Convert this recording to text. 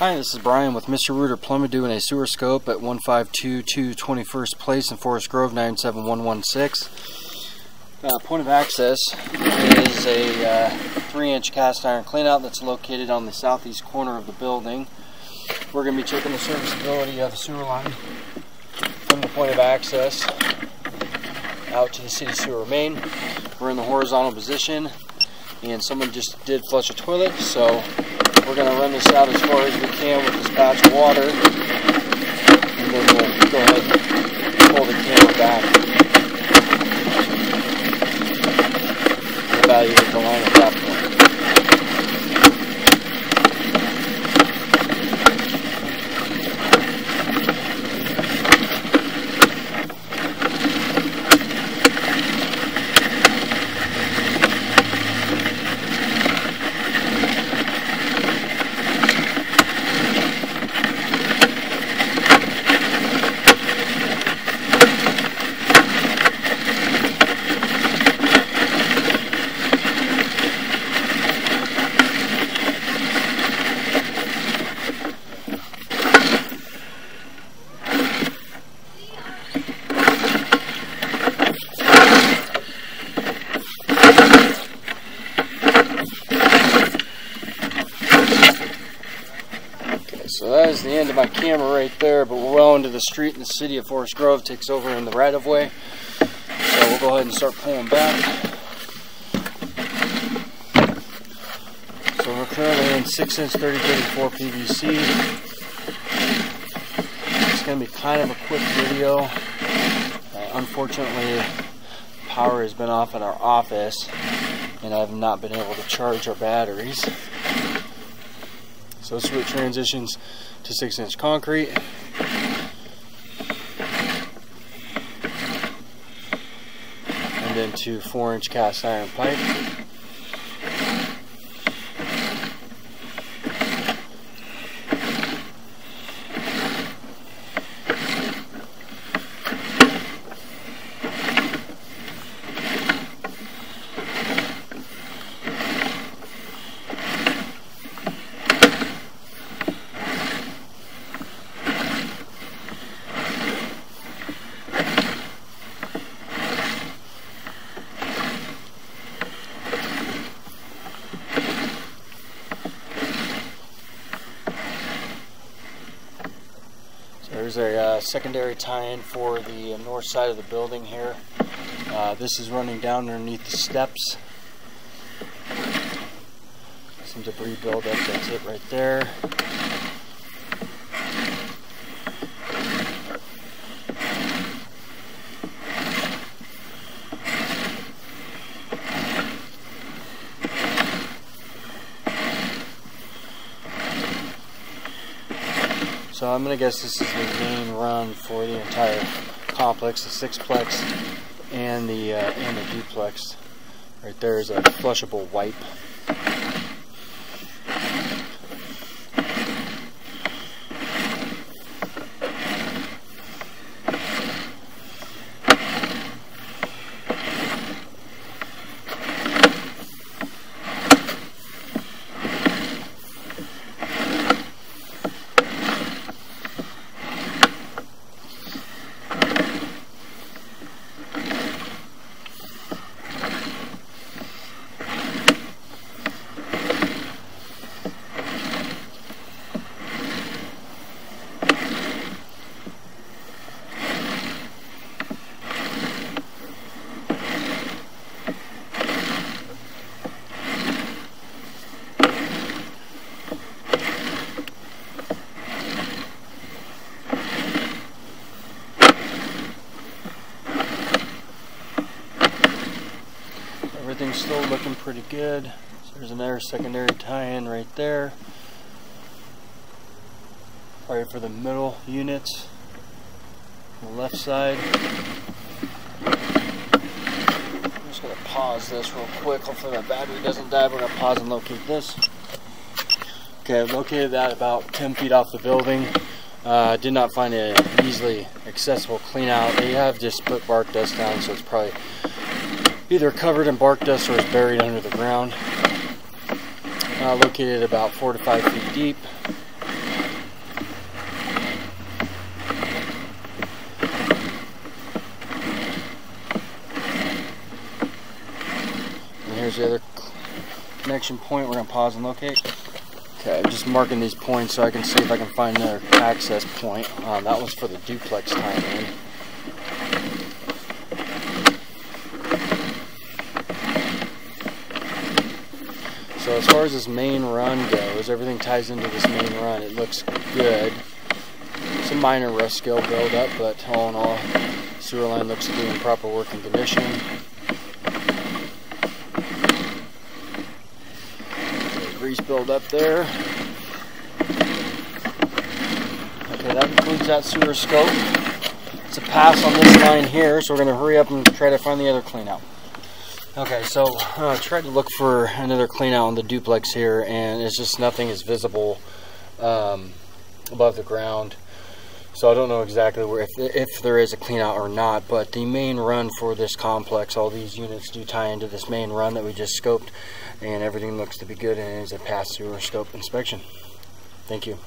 Hi, this is Brian with Mr. Rooter Plumbing doing a sewer scope at 1522 21st Place in Forest Grove 97116. Uh, point of access is a 3-inch uh, cast iron cleanout that's located on the southeast corner of the building. We're going to be checking the serviceability of the sewer line from the point of access out to the city sewer main. We're in the horizontal position and someone just did flush a toilet so we're going to run this out as far as we can with this batch of water. And then we'll go ahead and pull the camera back. The at that point. So of my camera right there, but we're well into the street in the city of Forest Grove, takes over in the right of way. So we'll go ahead and start pulling back. So we're currently in 6 inch 3034 PVC. It's going to be kind of a quick video. Uh, unfortunately, power has been off in our office and I've not been able to charge our batteries. So this is what transitions to six inch concrete. And then to four inch cast iron pipe. There's a uh, secondary tie-in for the north side of the building here. Uh, this is running down underneath the steps. Some debris buildup, that's it right there. So I'm going to guess this is the main run for the entire complex, the sixplex and the uh, and the duplex. Right there is a flushable wipe. Still looking pretty good. So there's another secondary tie-in right there. Probably for the middle units. On the left side. I'm just going to pause this real quick. Hopefully my battery doesn't die. We're going to pause and locate this. Okay, I've located that about 10 feet off the building. Uh, did not find an easily accessible clean out. They have just put bark dust down, so it's probably either covered in bark dust or is buried under the ground. Uh, located about four to five feet deep. And here's the other connection point. We're going to pause and locate. Okay, I'm just marking these points so I can see if I can find another access point. Um, that was for the duplex tie-in. As far as this main run goes, everything ties into this main run. It looks good. Some minor rust scale buildup, but all in all, sewer line looks to be in proper working condition. Grease buildup there. Okay, that concludes that sewer scope. It's a pass on this line here, so we're going to hurry up and try to find the other cleanout. Okay, so uh, I tried to look for another clean out on the duplex here, and it's just nothing is visible um, above the ground. So I don't know exactly where if, if there is a clean out or not, but the main run for this complex, all these units do tie into this main run that we just scoped, and everything looks to be good and it is a pass through our scope inspection. Thank you.